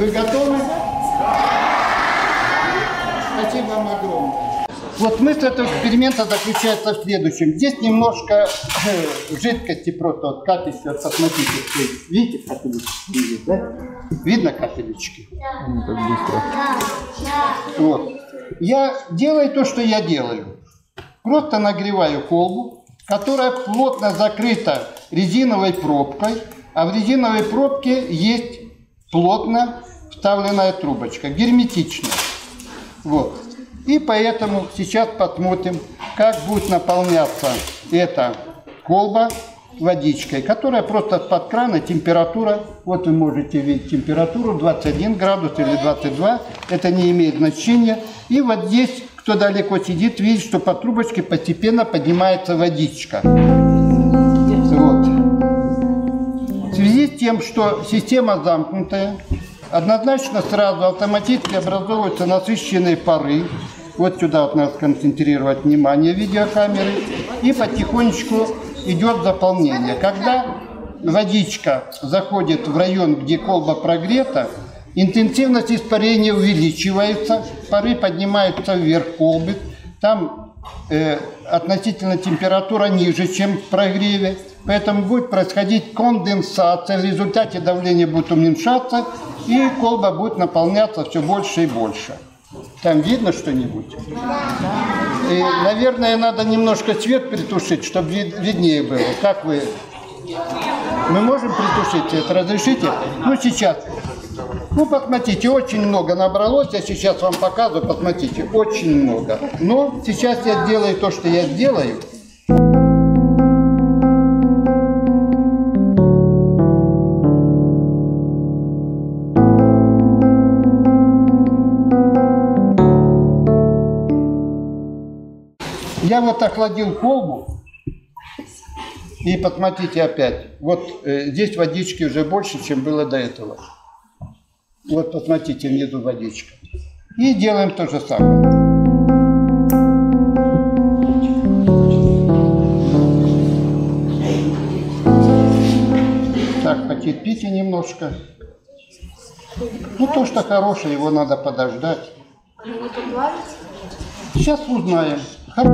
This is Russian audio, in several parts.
Вы готовы? Спасибо вам огромное. Вот смысл этого эксперимента заключается в следующем. Здесь немножко э, жидкости просто вот капельки, вот посмотрите. Видите капелечки? Да? Видно капелечки? Так быстро. Вот. Я делаю то, что я делаю. Просто нагреваю колбу, которая плотно закрыта резиновой пробкой, а в резиновой пробке есть плотно вставленная трубочка, герметичная. Вот. И поэтому сейчас посмотрим, как будет наполняться эта колба водичкой, которая просто под крана, температура, вот вы можете видеть температуру 21 градус или 22, это не имеет значения. И вот здесь, кто далеко сидит, видит, что по трубочке постепенно поднимается водичка. Вот. В связи с тем, что система замкнутая, однозначно сразу автоматически образовываются насыщенные пары. Вот сюда вот надо сконцентрировать внимание видеокамеры. И потихонечку идет заполнение. Когда водичка заходит в район, где колба прогрета, интенсивность испарения увеличивается, пары поднимаются вверх колбы, там э, относительно температура ниже, чем в прогреве, поэтому будет происходить конденсация, в результате давление будет уменьшаться, и колба будет наполняться все больше и больше. Там видно что-нибудь? И, наверное, надо немножко свет притушить, чтобы вид- виднее было. Как вы? Мы можем притушить свет? Разрешите? Ну, сейчас. Ну, посмотрите, очень много набралось. Я сейчас вам показываю, посмотрите, очень много. Но сейчас я сделаю то, что я сделаю. Я вот охладил колбу. И посмотрите опять. Вот э, здесь водички уже больше, чем было до этого. Вот посмотрите, внизу водичка. И делаем то же самое. Так, потерпите немножко. Ну, то, что хорошее, его надо подождать. Сейчас узнаем. Ну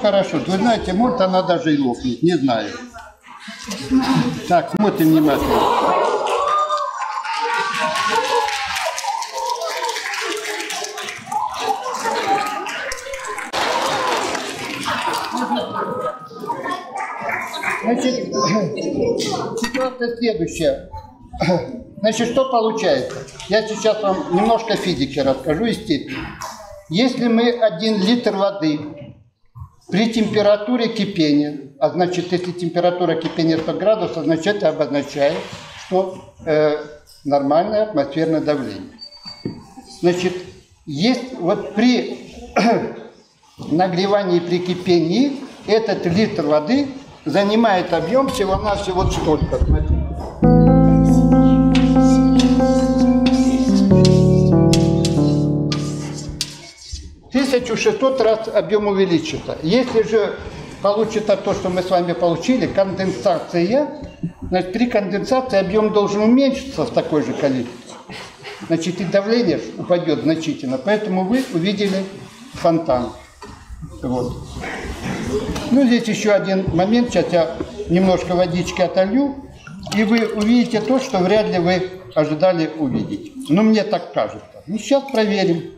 хорошо. Вы знаете, может она даже и лопнет, не знаю. Так, смотрим внимательно. Значит, ситуация следующая. Значит, что получается? Я сейчас вам немножко физики расскажу и степени. Если мы один литр воды при температуре кипения, а значит, если температура кипения 100 градусов, значит, это обозначает, что э, нормальное атмосферное давление. Значит, есть вот при нагревании при кипении этот литр воды занимает объем всего-навсего столько. Смотрите. Тысячу шестьсот раз объем увеличится. Если же получится то, что мы с вами получили, конденсация, значит, при конденсации объем должен уменьшиться в такой же количестве. Значит, и давление упадет значительно. Поэтому вы увидели фонтан. Вот. Ну, здесь еще один момент. Сейчас я немножко водички отолью. И вы увидите то, что вряд ли вы ожидали увидеть. Ну, мне так кажется. Ну, сейчас проверим.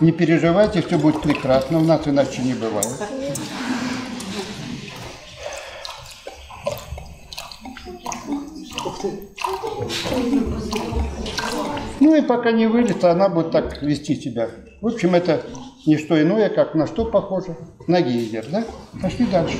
Не переживайте, все будет прекрасно. У нас иначе не бывает. Ну и пока не вылез, она будет так вести себя. В общем, это не что иное, как на что похоже? На гейзер, да? Пошли дальше.